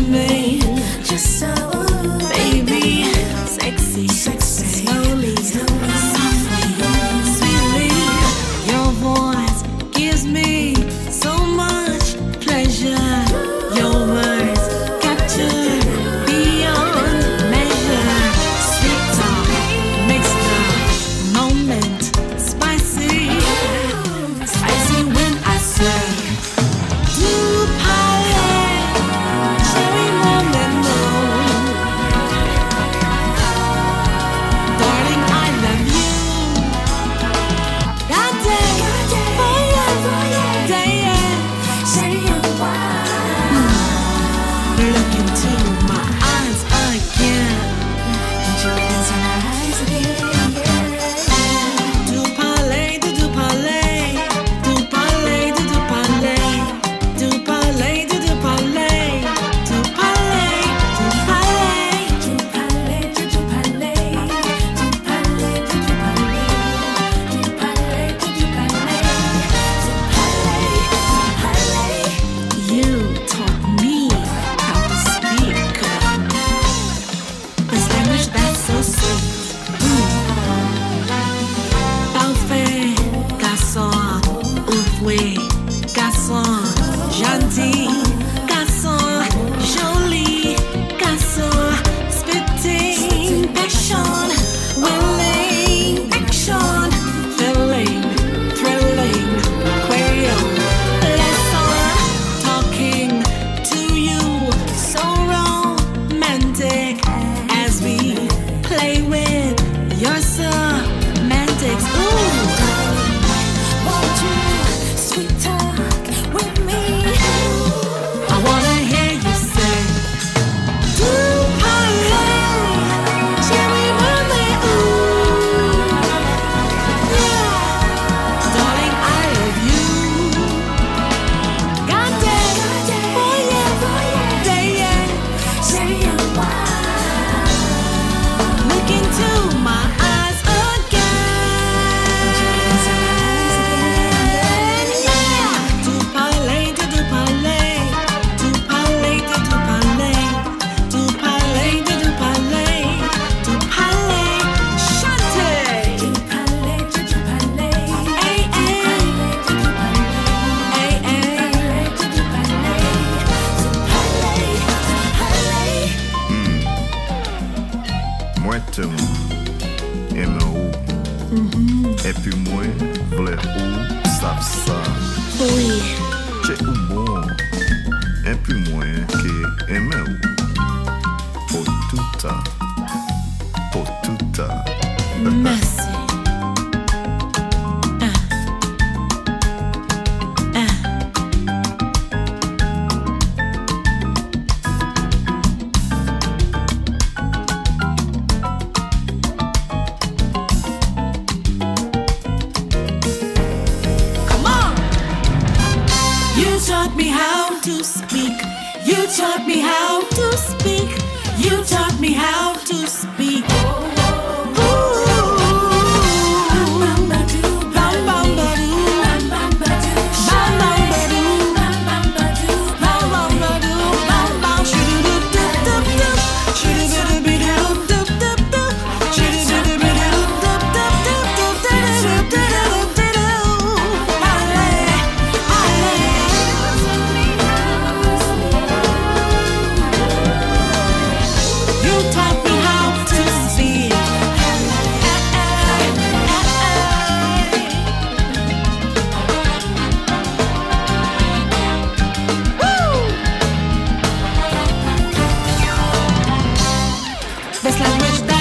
me. com as pernas da Sossô. Mwen Eme ou mhm. Epi mwen vle ou sav sa. Che ou bon Epi mwen taught me how to speak. You taught me how to speak. Best language